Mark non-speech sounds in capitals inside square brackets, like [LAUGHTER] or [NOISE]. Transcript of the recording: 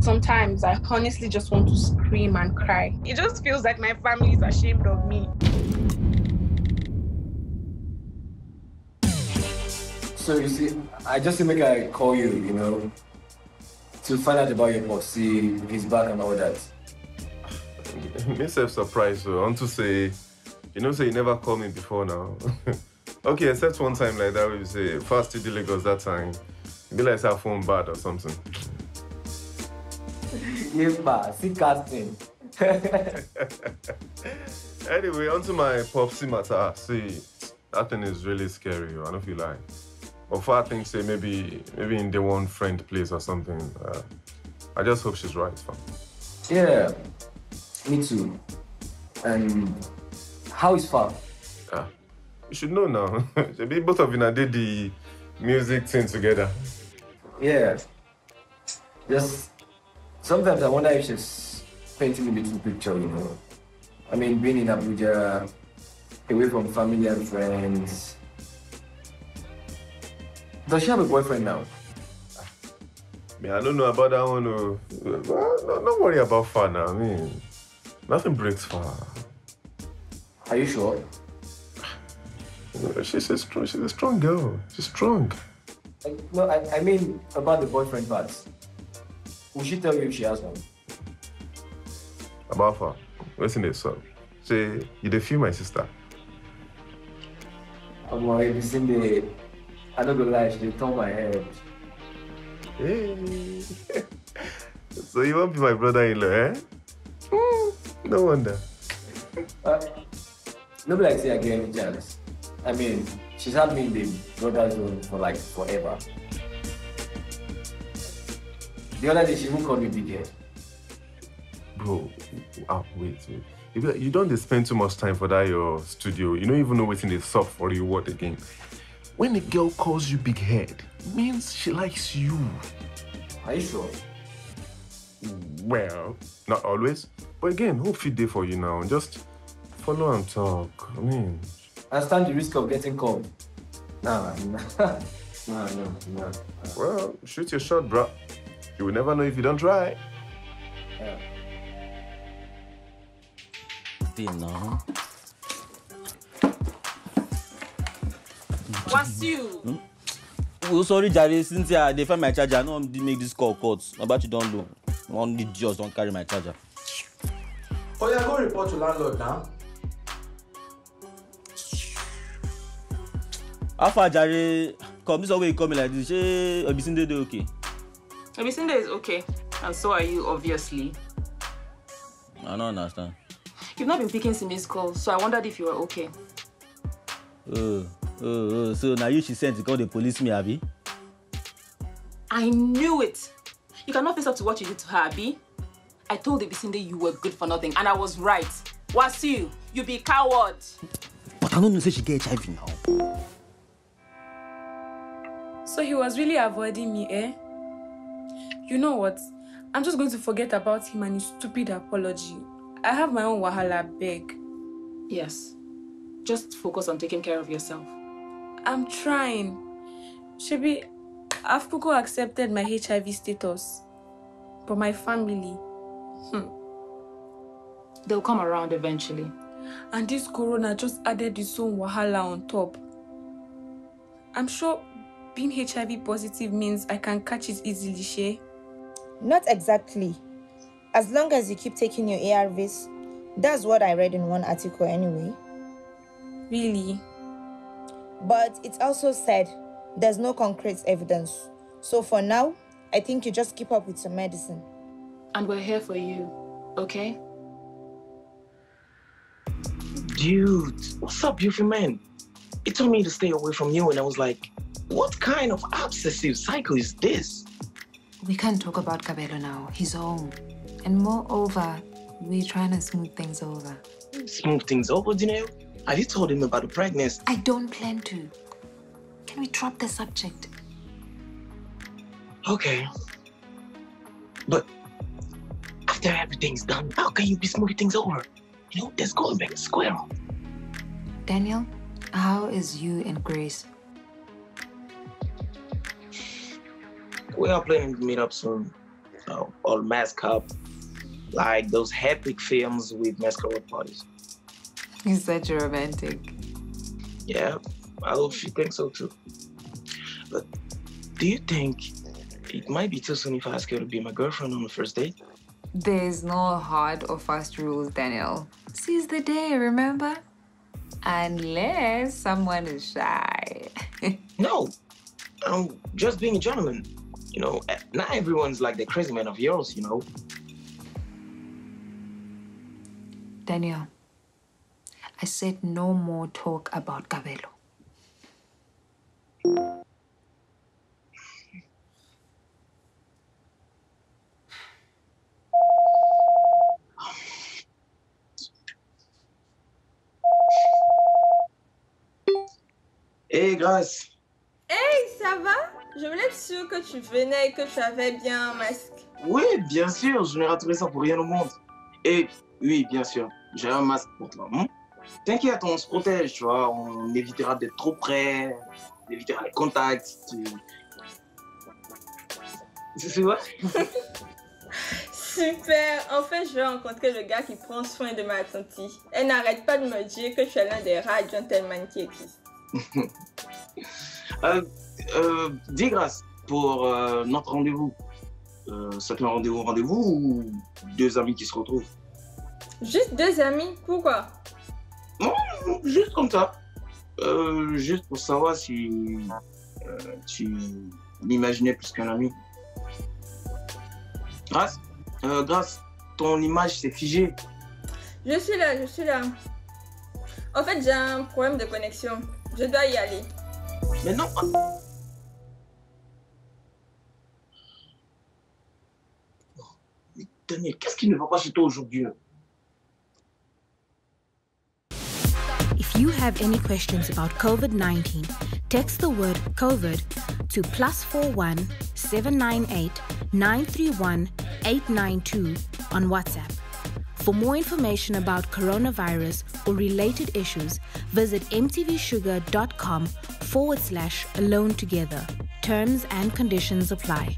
Sometimes I honestly just want to scream and cry. It just feels like my family is ashamed of me. So you see, I just make I call you, you know, to find out about your boss, see his back and all that. Me self surprised, so I want to say, you know, say you never called me before now. [LAUGHS] okay, except one time like that, where you say fast to the Lagos that time. It Be like say phone bad or something. Yes, ma, see casting. [LAUGHS] anyway, onto my popsy matter. See, that thing is really scary. I don't feel like. But for I think, say maybe maybe in the one friend place or something. Uh, I just hope she's right. Fam. Yeah, me too. And how is Faa? Yeah, you should know now. [LAUGHS] Maybe both of you did the music thing together. Yeah. Just sometimes I wonder if she's painting a little picture, you know. I mean, being in Abuja, away from family and friends. Does she have a boyfriend now? Me, I don't know about that one. Oh. Well, no, don't worry about Faa now. I mean, nothing breaks Faa. Are you sure? [SIGHS] She's a strong, she's a strong girl. She's strong. No, I, I mean about the boyfriend part. Will she tell you if she has one? About Faa. Listen this up. Say, you the feel my sister. I'm worried. You seen the. I don't go lie. She turn my head. Hey. [LAUGHS] so you won't be my brother-in-law, eh? Mm, no wonder. Uh, nobody like say I get any chance. I mean, she's had me in the brother zone for like forever. The other day she even called me big head. Bro, ah, wait, wait. You, you don't spend too much time for that your studio. You don't even know what's in the sub for you what again. When a girl calls you big head, means she likes you. Are you sure? Well, not always. But again, hope fit dey for you now. Just follow and talk. I mean, I stand the risk of getting called. Nah, nah, [LAUGHS] nah, no, nah. well, shoot your shot, bro. You will never know if you don't try. Yeah. Now. Wasiu! Oh, sorry, Jare. Cynthia, they find my charger. I know I'm make this call cut. My battery don't low. One idiot don't carry my charger. Oh yeah, go report to landlord now. How far, Jare? Come, this way you come like this. Shey, Obisinde dey okay? Ebisinde is okay, and so are you, obviously. I don't understand. You've not been picking Simi's calls, so I wondered if you were okay. Oh, oh, oh. So now you she sent to call the police me, Abby? I knew it! You cannot face up to what you did to her, Abi. I told Ebisinde you were good for nothing, and I was right. Wasiu, you you be coward! But I don't know say she get HIV now. So he was really avoiding me, eh? You know what? I'm just going to forget about him and his stupid apology. I have my own wahala, beg. Yes. Just focus on taking care of yourself. I'm trying. Shebi, I've Puko accepted my HIV status. But my family, hmm. They'll come around eventually. And this corona just added its own wahala on top. I'm sure being HIV positive means I can catch it easily, Shay. Not exactly. As long as you keep taking your ARVs, that's what I read in one article anyway. Really? But it also said there's no concrete evidence. So for now, I think you just keep up with your medicine. And we're here for you, okay? Dude, what's up, beautiful man? It told me to stay away from you, and I was like, what kind of obsessive cycle is this? We can't talk about Cabello now. He's home. And moreover, we're trying to smooth things over. Smooth things over, Janelle. Have you told him about the pregnancy? I don't plan to. Can we drop the subject? Okay. But after everything's done, how can you be smoothing things over? You know, there's going back to square. Daniel, how is you and Grace? We are planning to meet up soon. know, all masked up, like those epic films with masquerade parties. You're such a romantic. Yeah, I hope she thinks so too. But do you think it might be too soon if I ask her to be my girlfriend on the first date? There's no hard or fast rules, Daniel. Seize the day, remember? Unless someone is shy. [LAUGHS] No, I'm just being a gentleman. You know, eh, not everyone's like the crazy man of yours, you know. Daniel, I said no more talk about Cabello. Hey, Grace. Je voulais être sûre que tu venais et que tu avais bien un masque. Oui, bien sûr, je n'ai raté ça pour rien au monde. Et oui, bien sûr, j'ai un masque pour toi. hein. T'inquiète, on se protège, tu vois. On évitera d'être trop près, on évitera les contacts. tu- C'est vrai [LAUGHS] Super En fait, je vais rencontrer le gars qui prend soin de ma tante. Elle n'arrête pas de me dire que tu es l'un des rares gentlemen qui existent. [LAUGHS] Euh, euh, dis grâce pour euh, notre rendez-vous. Euh, c'est un rendez-vous, rendez-vous ou deux amis qui se retrouvent? Juste deux amis Pourquoi? Non, juste comme ça. Euh, juste pour savoir si euh, tu m'imaginais plus qu'un ami. Grâce, grâce, ton image s'est figée. Je suis là, je suis là. En fait, j'ai un problème de connexion. Je dois y aller. Mais non. Daniel, qu'est-ce qui ne va pas chez toi aujourd'hui If you have any questions about COVID 19, text the word COVID to plus 41 798 931 892 on WhatsApp. For more information about coronavirus or related issues, visit mtvshuga.com forward slash alone together. Terms and conditions apply.